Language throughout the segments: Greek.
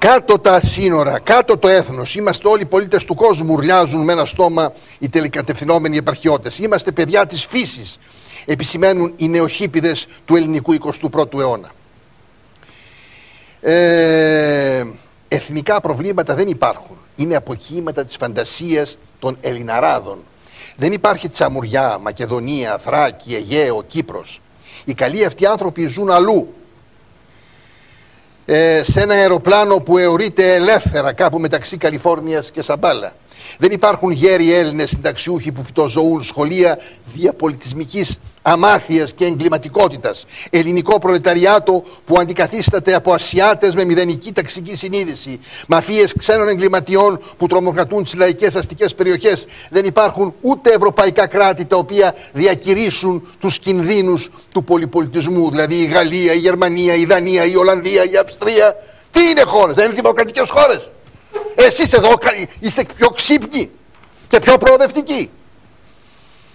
Κάτω τα σύνορα, κάτω το έθνος, είμαστε όλοι πολίτες του κόσμου, ουρλιάζουν με ένα στόμα οι τελικατευθυνόμενοι επαρχιώτες. Είμαστε παιδιά της φύσης, επισημαίνουν οι νεοχύπηδες του ελληνικού 21ου αιώνα. Ε, εθνικά προβλήματα δεν υπάρχουν. Είναι αποκύματα της φαντασίας των Ελληναράδων. Δεν υπάρχει Τσαμουριά, Μακεδονία, Θράκη, Αιγαίο, Κύπρος. Οι καλοί αυτοί άνθρωποι ζουν αλλού ε, σε ένα αεροπλάνο που αιωρείται ελεύθερα κάπου μεταξύ Καλιφόρνιας και Σαμπάλα. Δεν υπάρχουν γέροι Έλληνες συνταξιούχοι που φυτοζωούν σχολεία διαπολιτισμικής αμάθειας και εγκληματικότητας. Ελληνικό προλεταριάτο που αντικαθίσταται από Ασιάτες με μηδενική ταξική συνείδηση. Μαφίες ξένων εγκληματιών που τρομοκρατούν τις λαϊκές αστικές περιοχές. Δεν υπάρχουν ούτε ευρωπαϊκά κράτη τα οποία διακηρύσουν τους κινδύνους του πολυπολιτισμού. Δηλαδή η Γαλλία, η Γερμανία, η Δανία, η Ολλανδία, η Αυστρία. Τι είναι χώρες, δεν είναι δημοκρατικές χώρες. Εσείς εδώ είστε πιο ξύπνοι και πιο προοδευτικοί.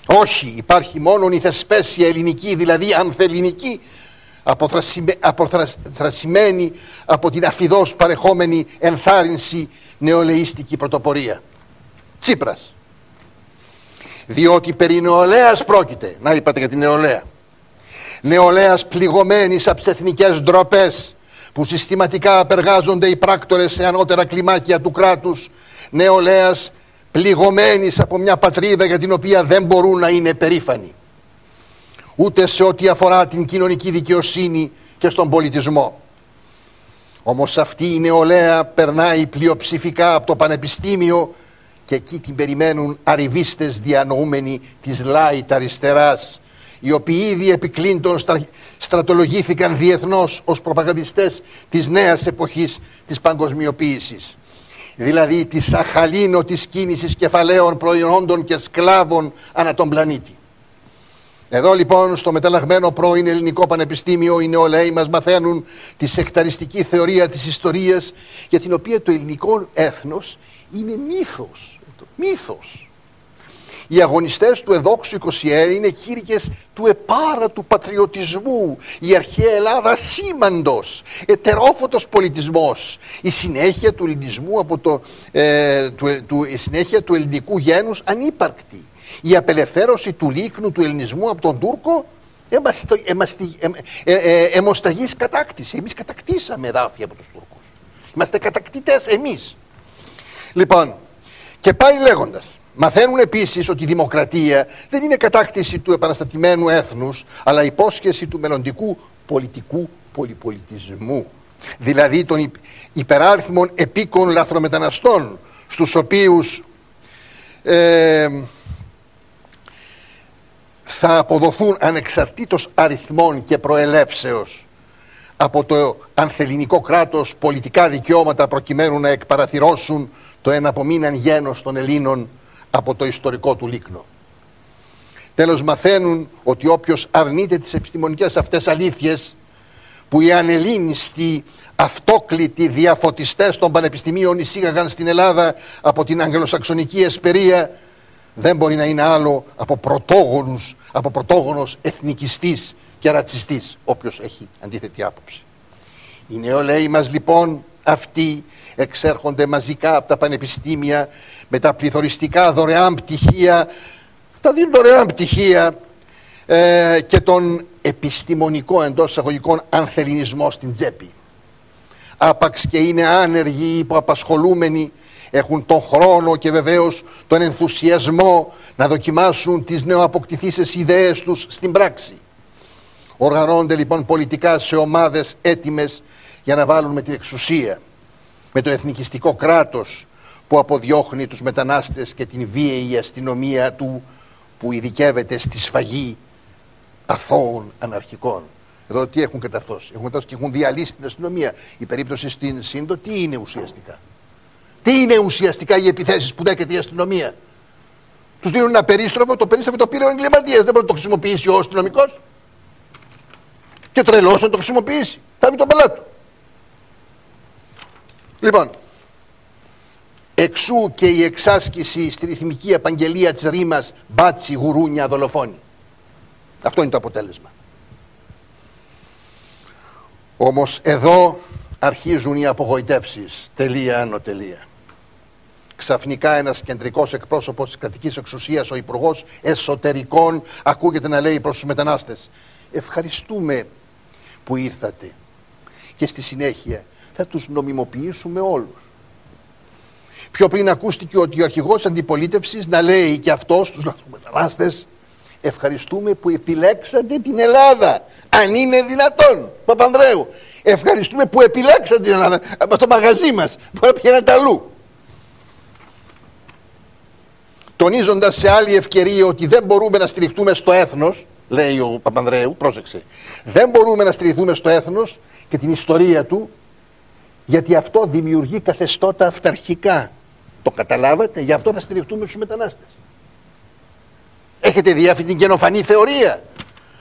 Όχι, υπάρχει μόνο η θεσπέσια ελληνική, δηλαδή ανθεληνική, αποθρασιμένη από την αφιδός παρεχόμενη ενθάρρυνση νεολαίστικη πρωτοπορία. Τσίπρας. Διότι περί νεολαίας πρόκειται, να είπατε για την νεολαία. Νεολαίας πληγωμένης από τις εθνικές ντροπές που συστηματικά απεργάζονται οι πράκτορες σε ανώτερα κλιμάκια του κράτους. Νεολαίας πληγωμένης από μια πατρίδα για την οποία δεν μπορούν να είναι περήφανοι. Ούτε σε ό,τι αφορά την κοινωνική δικαιοσύνη και στον πολιτισμό. Όμως αυτή η νεολαία περνάει πλειοψηφικά από το πανεπιστήμιο και εκεί την περιμένουν αριβίστες διανοούμενοι της λάιτα αριστεράς οι οποίοι ήδη επικλήντων στρατολογήθηκαν διεθνώς ως προπαγανδιστές της νέας εποχής της παγκοσμιοποίησης δηλαδή της αχαλήνο της κίνησης κεφαλαίων προϊόντων και σκλάβων ανά τον πλανήτη. Εδώ λοιπόν στο μεταλλαγμένο πρώην ελληνικό πανεπιστήμιο οι νεολαίοι μας μαθαίνουν τη σεκταριστική θεωρία της ιστορίας για την οποία το ελληνικό έθνος είναι μύθος. Μύθος. Οι αγωνιστές του εδόξου 21 είναι χείρικες του επάρατου πατριωτισμού. Η αρχαία Ελλάδα σήμαντος, ετερόφωτος πολιτισμός. Η συνέχεια του ελληνισμού από το, ε, του, του, η συνέχεια του ελληνικού γένους ανύπαρκτη. Η απελευθέρωση του λίκνου του ελληνισμού από τον Τούρκο εμοσταγής ε, κατάκτηση. Εμείς κατακτήσαμε εδάφια από τους Τούρκους. Είμαστε κατακτητές εμείς. Λοιπόν, και πάει λέγοντας. Μαθαίνουν επίσης ότι η δημοκρατία δεν είναι κατάκτηση του επαναστατημένου έθνους, αλλά υπόσχεση του μελλοντικού πολιτικού πολυπολιτισμού. Δηλαδή των υπεράριθμων επίκων λαθρομεταναστών, στους οποίους ε, θα αποδοθούν ανεξαρτήτως αριθμών και προελεύσεως από το ανθεληνικό κράτος πολιτικά δικαιώματα προκειμένου να εκπαραθυρώσουν το ένα από γένος των Ελλήνων από το ιστορικό του λίκνο. Τέλος μαθαίνουν ότι όποιος αρνείται τις επιστημονικές αυτές αλήθειες που οι ανελίνιστοι αυτόκλητοι διαφωτιστές των πανεπιστημίων εισήγαγαν στην Ελλάδα από την αγγλοσαξονική εσπερία δεν μπορεί να είναι άλλο από πρωτόγονους, από πρωτόγονος εθνικιστής και ρατσιστής όποιος έχει αντίθετη άποψη. Οι νεολαίοι μας λοιπόν αυτοί εξέρχονται μαζικά από τα πανεπιστήμια με τα πληθωριστικά δωρεάν πτυχία, τα δίνουν δωρεάν πτυχία ε, και τον επιστημονικό εντός εισαγωγικών ανθελινισμό στην τσέπη. Άπαξ και είναι άνεργοι, υποαπασχολούμενοι, έχουν τον χρόνο και βεβαίως τον ενθουσιασμό να δοκιμάσουν τις νεοαποκτηθήσεις ιδέες τους στην πράξη. Οργανώνται λοιπόν πολιτικά σε ομάδες έτοιμες για να βάλουν με την εξουσία, με το εθνικιστικό κράτος που αποδιώχνει τους μετανάστες και την βίαιη αστυνομία του που ειδικεύεται στη σφαγή αθώων αναρχικών. Εδώ τι έχουν καταρθώσει; Έχουν καταρθώσει και έχουν διαλύσει την αστυνομία. Η περίπτωση στην Σύνδο τι είναι ουσιαστικά; Τι είναι ουσιαστικά οι επιθέσεις που δέχεται η αστυνομία; Τους δίνουν ένα περίστροφο, το περίστροφο το πήρε ο εγκληματίας. Δεν μπορεί να το χρησιμοποιήσει ο αστυνομικός. Και τρελός να το χρησιμοποιήσει. Θα βγει τον πελάτη Λοιπόν, εξού και η εξάσκηση στη ρυθμική επαγγελία της ρήμας μπάτσι, γουρούνια, δολοφόνη. Αυτό είναι το αποτέλεσμα. Όμως εδώ αρχίζουν οι απογοητεύσεις. Τελεία άνω τελεία. Ξαφνικά ένας κεντρικός εκπρόσωπος της κρατικής εξουσίας, ο υπουργός Εσωτερικών, ακούγεται να λέει προς τους μετανάστες «Ευχαριστούμε που ήρθατε και στη συνέχεια θα τους νομιμοποιήσουμε όλους». Πιο πριν ακούστηκε ότι ο αρχηγός αντιπολίτευσης να λέει και αυτός τους μετανάστες Ευχαριστούμε που επιλέξατε την Ελλάδα. Αν είναι δυνατόν. Παπανδρέου. Ευχαριστούμε που επιλέξατε την Ελλάδα. Από το μαγαζί μας. Μπορεί να πηγαίνετε αλλού. Τονίζοντας σε άλλη ευκαιρία ότι δεν μπορούμε να στηριχτούμε στο έθνος, λέει ο Παπανδρέου, πρόσεξε, δεν μπορούμε να στηριχτούμε στο έθνος και την ιστορία του, γιατί αυτό δημιουργεί καθεστώτα αυταρχικά. Το καταλάβατε, γι' αυτό θα στηριχτούμε στους μετανάστες. Έχετε δει αυτή την καινοφανή θεωρία;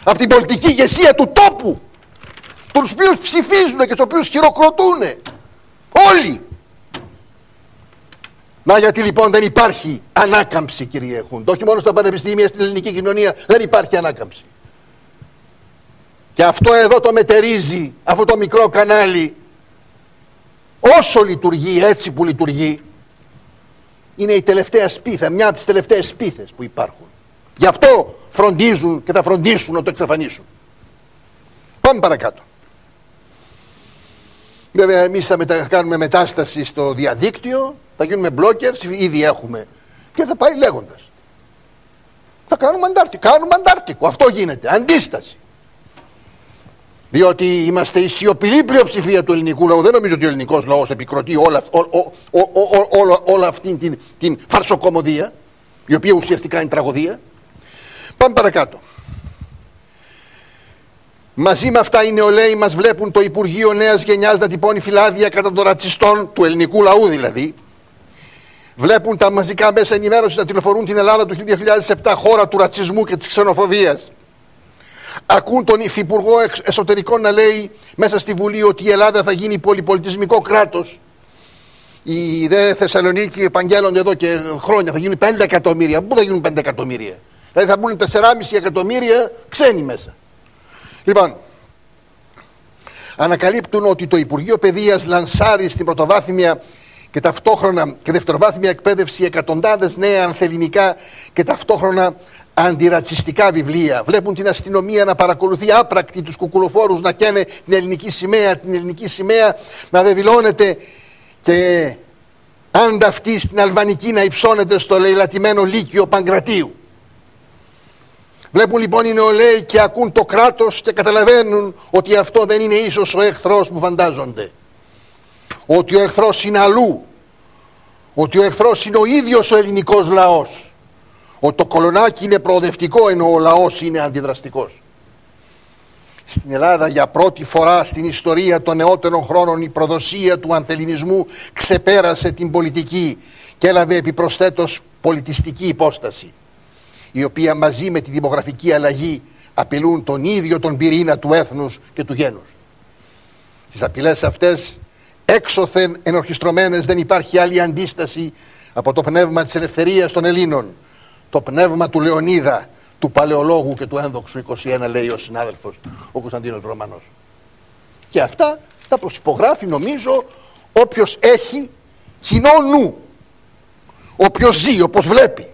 Από την πολιτική ηγεσία του τόπου τους οποίους ψηφίζουν και τους οποίους χειροκροτούν όλοι Μα γιατί λοιπόν δεν υπάρχει ανάκαμψη κύριε Χούντ; Όχι μόνο στα πανεπιστήμια στην ελληνική κοινωνία δεν υπάρχει ανάκαμψη και αυτό εδώ το μετερίζει αυτό το μικρό κανάλι όσο λειτουργεί έτσι που λειτουργεί είναι η τελευταία σπίθα, μια από τις τελευταίες σπίθες που υπάρχουν Γι' αυτό φροντίζουν και θα φροντίσουν να το εξαφανίσουν. Πάμε παρακάτω. Βέβαια εμείς θα μετα... κάνουμε μετάσταση στο διαδίκτυο, θα γίνουμε blockers, ήδη έχουμε και θα πάει λέγοντας. Θα κάνουμε αντάρτικο, κάνουμε αντάρτικο, αυτό γίνεται, αντίσταση. Διότι είμαστε η σιωπηλή πλειοψηφία του ελληνικού λαού. Δεν νομίζω ότι ο ελληνικός λαός επικροτεί όλα, όλα αυτή την, την φαρσοκομωδία, η οποία ουσιαστικά είναι τραγωδία. Πάμε παρακάτω. Μαζί με αυτά οι νεολαίοι μας βλέπουν το Υπουργείο Νέας Γενιάς να τυπώνει φυλάδια κατά των ρατσιστών, του ελληνικού λαού δηλαδή. Βλέπουν τα μαζικά μέσα ενημέρωση να τηλεφορούν την Ελλάδα του 2007 χώρα του ρατσισμού και της ξενοφοβίας. Ακούν τον Υφυπουργό Εσωτερικών να λέει μέσα στη Βουλή ότι η Ελλάδα θα γίνει πολυπολιτισμικό κράτος. Οι δε Θεσσαλονίκη επαγγέλλονται εδώ και χρόνια, θα γίνουν 5 εκατομμύρια. Πού θα γίνουν 5 εκατομμύρια; Δηλαδή θα μπουν 4,5 εκατομμύρια ξένοι μέσα. Λοιπόν, ανακαλύπτουν ότι το Υπουργείο Παιδείας λανσάρει στην πρωτοβάθμια και ταυτόχρονα και δευτεροβάθμια εκπαίδευση εκατοντάδες νέα ανθεληνικά και ταυτόχρονα αντιρατσιστικά βιβλία. Βλέπουν την αστυνομία να παρακολουθεί άπρακτη τους κουκουλοφόρους να καίνε την ελληνική σημαία, την ελληνική σημαία να βεβηλώνεται και ανταυτή στην Αλβανική να υψώνεται στο λαιλατημένο Λύκειο Παγκρατίου. Βλέπουν λοιπόν οι νεολαίοι και ακούν το κράτος και καταλαβαίνουν ότι αυτό δεν είναι ίσως ο εχθρός που φαντάζονται. Ότι ο εχθρός είναι αλλού. Ότι ο εχθρός είναι ο ίδιος ο ελληνικός λαός. Ότι το κολονάκι είναι προοδευτικό ενώ ο λαός είναι αντιδραστικός. Στην Ελλάδα για πρώτη φορά στην ιστορία των νεότερων χρόνων η προδοσία του ανθεληνισμού ξεπέρασε την πολιτική και έλαβε επιπροσθέτως πολιτιστική υπόσταση η οποία μαζί με τη δημογραφική αλλαγή απειλούν τον ίδιο τον πυρήνα του έθνους και του γένους. Τις απειλές αυτές έξωθεν ενορχιστρωμένες δεν υπάρχει άλλη αντίσταση από το πνεύμα της ελευθερίας των Ελλήνων, το πνεύμα του Λεωνίδα, του Παλαιολόγου και του ένδοξου 21 λέει ο συνάδελφος ο Κωνσταντίνος Ρωμανός. Και αυτά τα προσυπογράφει νομίζω όποιος έχει κοινό νου, όποιος ζει, όπως βλέπει.